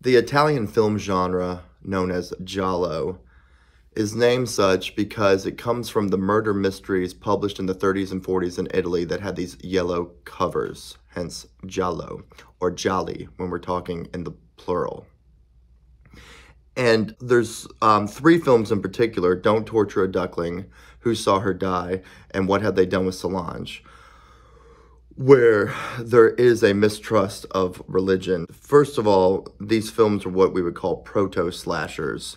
The Italian film genre, known as Giallo, is named such because it comes from the murder mysteries published in the 30s and 40s in Italy that had these yellow covers, hence Giallo, or Gialli when we're talking in the plural. And there's um, three films in particular, Don't Torture a Duckling, Who Saw Her Die, and What Have They Done with Solange, where there is a mistrust of religion. First of all, these films are what we would call proto-slashers.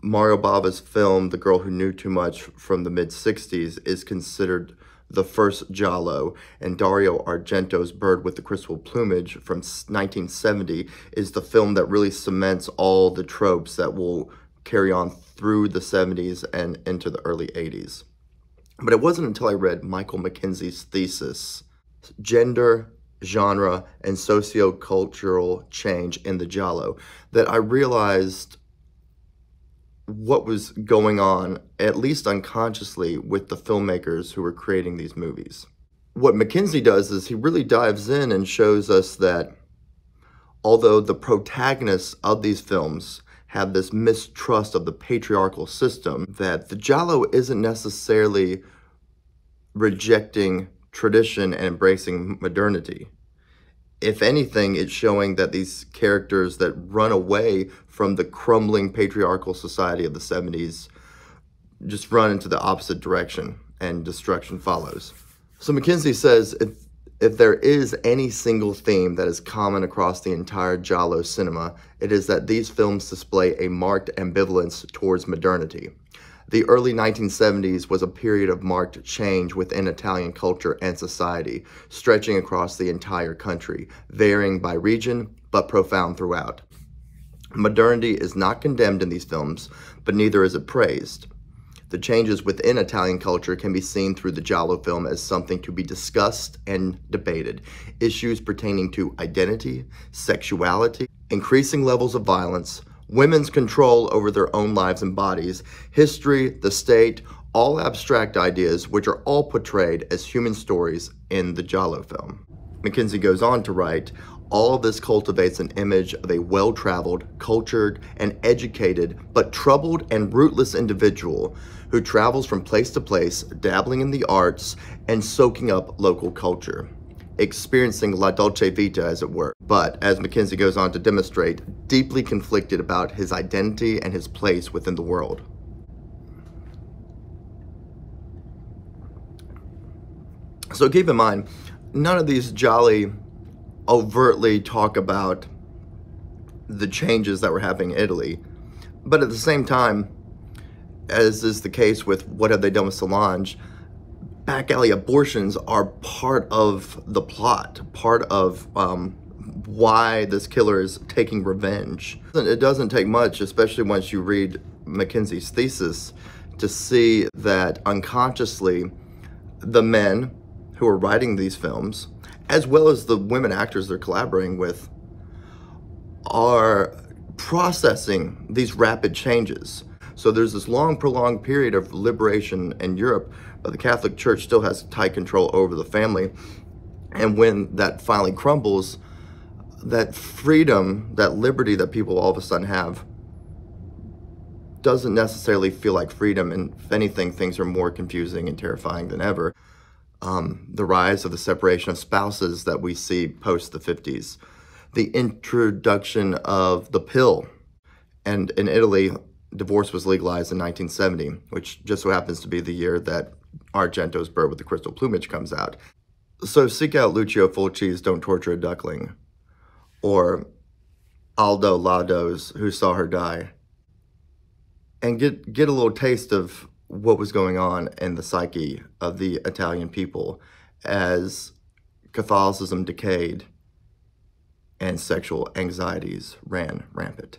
Mario Bava's film, The Girl Who Knew Too Much from the mid-60s, is considered the first Giallo, and Dario Argento's Bird with the Crystal Plumage from 1970 is the film that really cements all the tropes that will carry on through the 70s and into the early 80s. But it wasn't until I read Michael Mackenzie's thesis gender, genre, and sociocultural change in the Giallo that I realized what was going on, at least unconsciously, with the filmmakers who were creating these movies. What Mackenzie does is he really dives in and shows us that although the protagonists of these films have this mistrust of the patriarchal system, that the Giallo isn't necessarily rejecting tradition and embracing modernity. If anything, it's showing that these characters that run away from the crumbling patriarchal society of the 70s just run into the opposite direction and destruction follows. So Mackenzie says if, if there is any single theme that is common across the entire Giallo cinema, it is that these films display a marked ambivalence towards modernity. The early 1970s was a period of marked change within Italian culture and society, stretching across the entire country, varying by region, but profound throughout. Modernity is not condemned in these films, but neither is it praised. The changes within Italian culture can be seen through the Giallo film as something to be discussed and debated. Issues pertaining to identity, sexuality, increasing levels of violence, women's control over their own lives and bodies, history, the state, all abstract ideas which are all portrayed as human stories in the Giallo film. Mackenzie goes on to write, all of this cultivates an image of a well-traveled, cultured, and educated, but troubled and rootless individual who travels from place to place, dabbling in the arts and soaking up local culture experiencing la dolce vita, as it were. But, as Mackenzie goes on to demonstrate, deeply conflicted about his identity and his place within the world. So keep in mind, none of these Gialli overtly talk about the changes that were happening in Italy. But at the same time, as is the case with What Have They Done with Solange, back alley abortions are part of the plot, part of um, why this killer is taking revenge. It doesn't take much, especially once you read Mackenzie's thesis, to see that unconsciously the men who are writing these films, as well as the women actors they're collaborating with, are processing these rapid changes. So there's this long, prolonged period of liberation in Europe, but the Catholic Church still has tight control over the family. And when that finally crumbles, that freedom, that liberty that people all of a sudden have, doesn't necessarily feel like freedom. And if anything, things are more confusing and terrifying than ever. Um, the rise of the separation of spouses that we see post the 50s, the introduction of the pill. And in Italy, divorce was legalized in 1970, which just so happens to be the year that Argento's Bird with the Crystal Plumage comes out. So seek out Lucio Fulci's Don't Torture a Duckling, or Aldo Lado's Who Saw Her Die, and get, get a little taste of what was going on in the psyche of the Italian people as Catholicism decayed and sexual anxieties ran rampant.